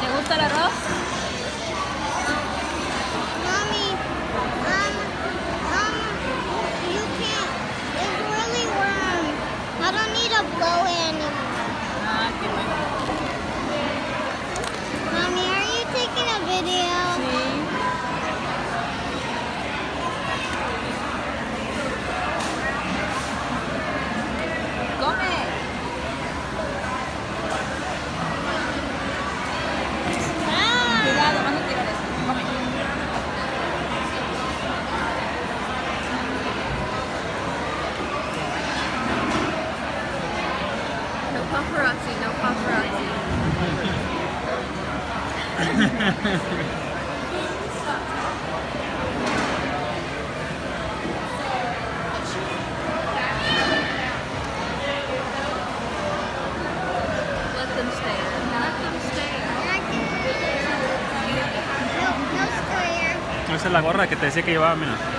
¿Te gusta el arroz? Paparazzi, no paparazzi. Let them stare. Let them stare. No, es la gorra que te decía que llevaba, mira.